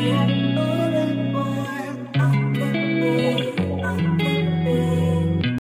Yeah.